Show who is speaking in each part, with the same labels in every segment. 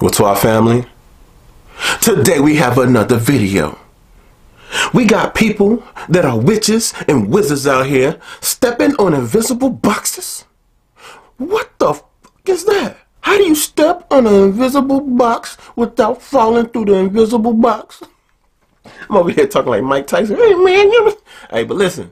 Speaker 1: Whaatwaa family? Today we have another video. We got people that are witches and wizards out here stepping on invisible boxes. What the fuck is that? How do you step on an invisible box without falling through the invisible box? I'm over here talking like Mike Tyson. Hey man, you Hey, but listen.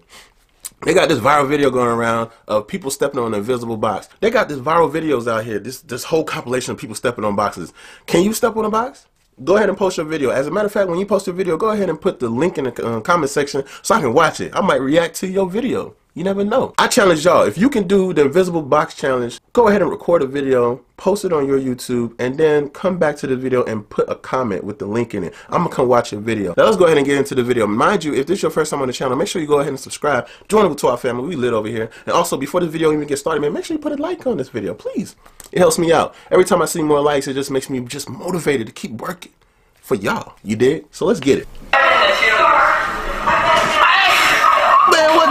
Speaker 1: They got this viral video going around of people stepping on an invisible box. They got this viral videos out here. This this whole compilation of people stepping on boxes. Can you step on a box? Go ahead and post your video. As a matter of fact, when you post a video, go ahead and put the link in the uh, comment section so I can watch it. I might react to your video. You never know. I challenge y'all, if you can do the invisible box challenge, go ahead and record a video, post it on your YouTube, and then come back to the video and put a comment with the link in it. I'm gonna come watch your video. Now let's go ahead and get into the video. Mind you, if this is your first time on the channel, make sure you go ahead and subscribe. Join to our family. We lit over here. And also, before the video even gets started, man, make sure you put a like on this video, please. It helps me out. Every time I see more likes, it just makes me just motivated to keep working for y'all. You did? So let's get it.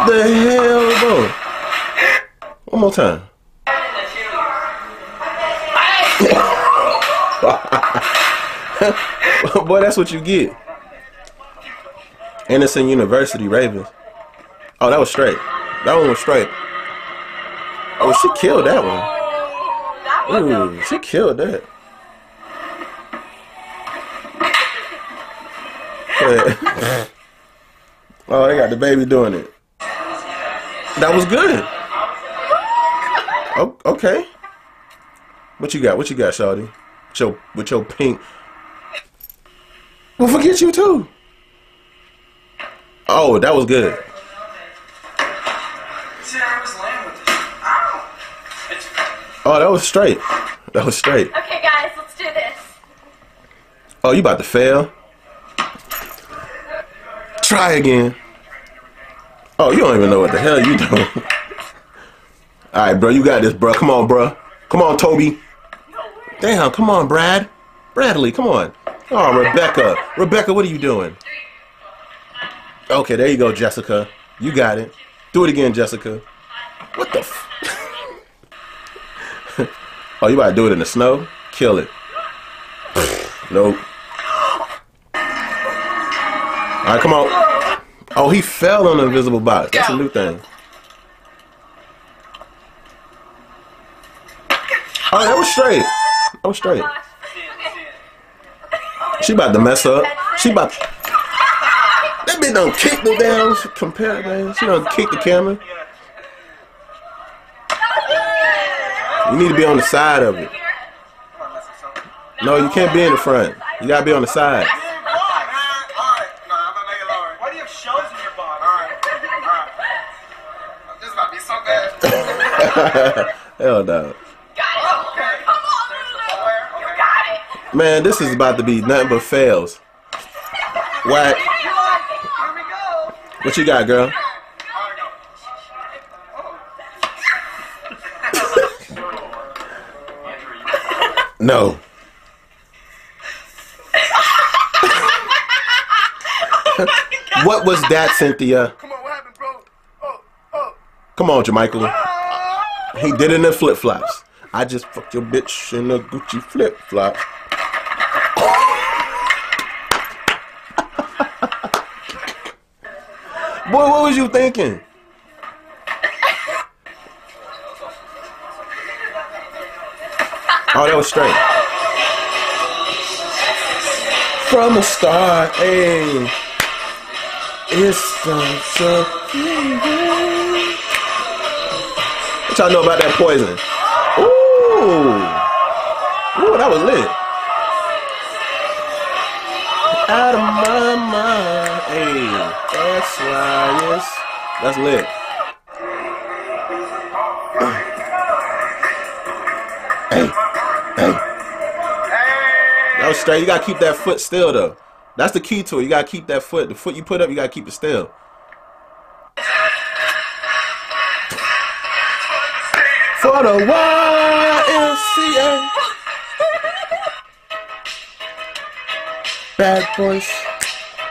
Speaker 1: The hell, bro? One more time. Boy, that's what you get. Anderson University Ravens. Oh, that was straight. That one was straight. Oh, she killed that one. Ooh, she killed that. oh, they got the baby doing it. That was good. Oh, okay. What you got? What you got, Shawty? With your, with your pink. We'll forget you too. Oh, that was good. Oh, that was straight. That was straight.
Speaker 2: Okay, guys, let's do this.
Speaker 1: Oh, you about to fail? Try again. Oh, you don't even know what the hell you doing. All right, bro, you got this, bro. Come on, bro. Come on, Toby. Damn, come on, Brad. Bradley, come on. Oh, Rebecca. Rebecca, what are you doing? Okay, there you go, Jessica. You got it. Do it again, Jessica. What the f- Oh, you about to do it in the snow? Kill it. nope. All right, come on. Oh, he fell on the invisible box. That's a new thing. Oh, that was straight. That was straight. She about to mess up. She about. To... That bitch don't kick the damn compare, man. She don't kick the camera. You need to be on the side of it. No, you can't be in the front. You gotta be on the side. Hell no. Man, this is about to be nothing but fails. What? What you got, girl? no. what was that, Cynthia? Come on, what happened, bro? Come on, Jermichael. He did it in the flip flops. I just fucked your bitch in a Gucci flip flop. Boy, what was you thinking? Oh, that was straight. From the start, hey, it's so What y'all know about that poison? Ooh, ooh, that was lit. Out of my mind, hey, that's why it's that's lit. Hey, hey. That was straight. You gotta keep that foot still though. That's the key to it. You gotta keep that foot. The foot you put up, you gotta keep it still. For the YMCA. Bad boys.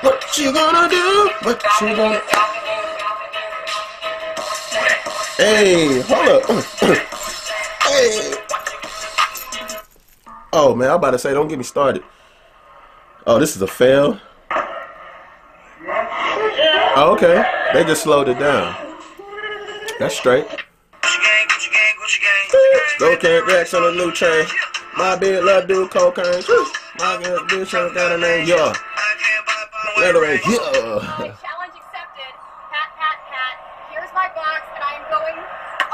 Speaker 1: What you gonna do? What you gonna Hey, hold up. hey. Oh man, I'm about to say, don't get me started. Oh, this is a fail. Oh, okay. They just slowed it down. That's straight. Go can't Rex on a new chain. My big love do cocaine. My good bitch ain't got a name. Yeah. Let her Yeah.
Speaker 2: Challenge accepted. Pat, pat, pat. Here's my box, and I am going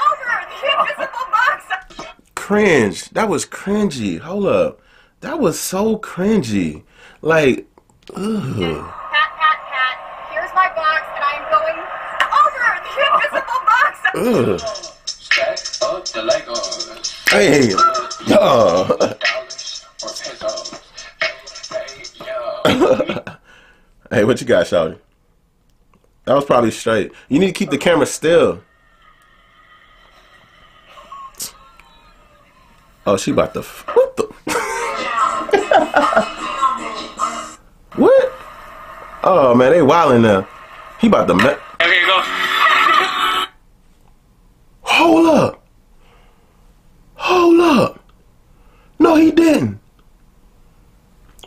Speaker 2: over the invisible box.
Speaker 1: Cringe. That was cringy. Hold up. That was so cringy. Like, ugh.
Speaker 2: Pat, pat, pat. Here's my box, and I am going over the invisible box.
Speaker 1: Ugh. Hey, yeah.
Speaker 3: Hey,
Speaker 1: what you got, Shawty? That was probably straight. You need to keep the camera still. Oh, she about to. What the? what? Oh man, they wilding now. He about to. Me-
Speaker 3: Okay, go.
Speaker 1: Hold up. Hold up. No, he didn't.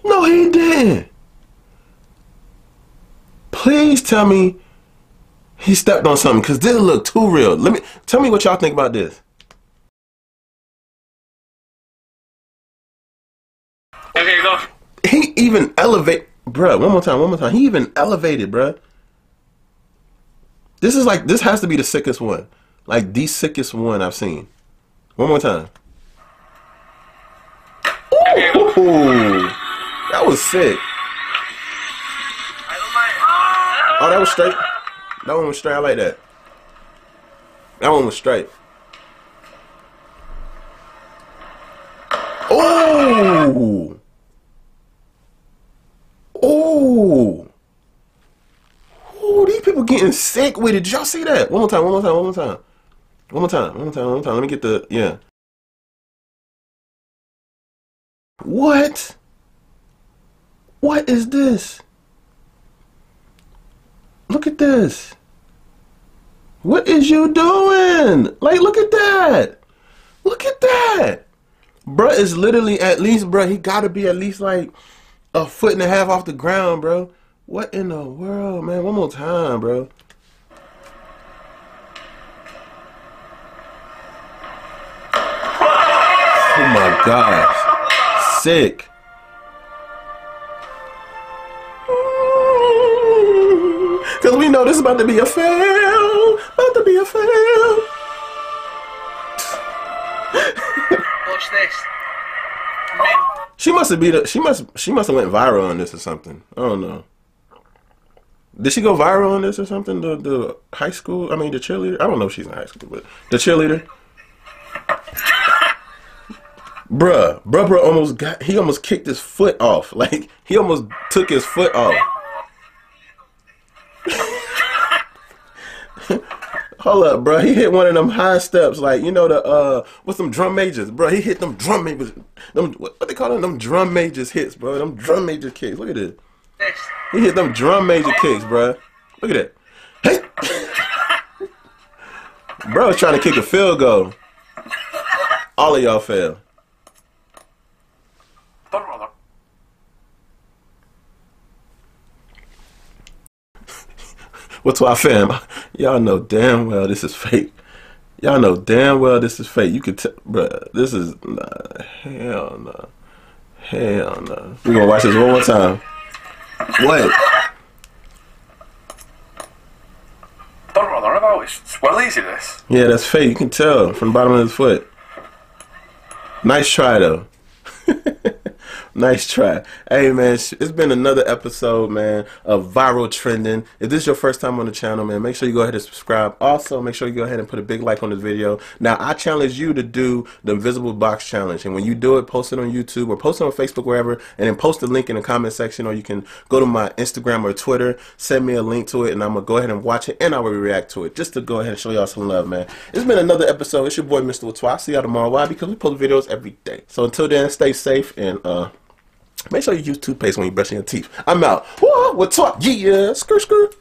Speaker 1: No, he didn't. Please tell me he stepped on something because this look too real. Let me tell me what y'all think about this.
Speaker 3: Okay, go.
Speaker 1: He even elevate, bruh. One more time, one more time. He even elevated, bruh. This is like this has to be the sickest one, like the sickest one I've seen. One more time. Ooh, that was sick. Oh, that was straight. That one was straight. I like that. That one was straight. Oh. Oh. Oh, these people getting sick with it. Did y'all see that? One more time, one more time, one more time. One more time, one more time, one more time. Let me get the, yeah. What? What is this? Look at this. What is you doing? Like, look at that. Look at that. Bruh is literally at least, bruh, he gotta be at least like a foot and a half off the ground, bro. What in the world, man? One more time, bro. Oh my gosh. Sick. Know this is about to be a fail. About to be a fail.
Speaker 3: Watch this.
Speaker 1: She must have. A, she must. She must have went viral on this or something. I don't know. Did she go viral on this or something? The the high school. I mean, the cheerleader. I don't know if she's in high school, but the cheerleader. Bruh, bruh, bruh almost got. He almost kicked his foot off. Like he almost took his foot off. Hold up, bro. He hit one of them high steps, like you know the uh, what's them drum majors, bro. He hit them drum majors, them what, what they call them, them drum majors hits, bro. Them drum major kicks. Look at this. He hit them drum major kicks, bro. Look at that. Hey, bro, was trying to kick a field goal. All of y'all fail. Whaatwaa fam? Y'all know damn well this is fake. Y'all know damn well this is fake. You could tell, bruh, this is, nah, hell no. Hell no. We're gonna watch this one more time. What?
Speaker 4: Don't bother about it. It's well easy, this.
Speaker 1: Yeah, that's fake. You can tell from the bottom of his foot. Nice try, though. nice try. Hey, man, it's been another episode, man, of Viral Trending. If this is your first time on the channel, man, make sure you go ahead and subscribe. Also, make sure you go ahead and put a big like on this video. Now, I challenge you to do the Invisible Box Challenge. And when you do it, post it on YouTube or post it on Facebook, wherever, and then post the link in the comment section, or you can go to my Instagram or Twitter, send me a link to it, and I'm going to go ahead and watch it, and I will react to it, just to go ahead and show y'all some love, man. It's been another episode. It's your boy, Mr. Latois. See y'all tomorrow. Why? Because we post videos every day. So until then, stay safe, and uh, make sure you use toothpaste when you're brushing your teeth. I'm out. Whoa, we'll talk. Yeah, skirt, skirt.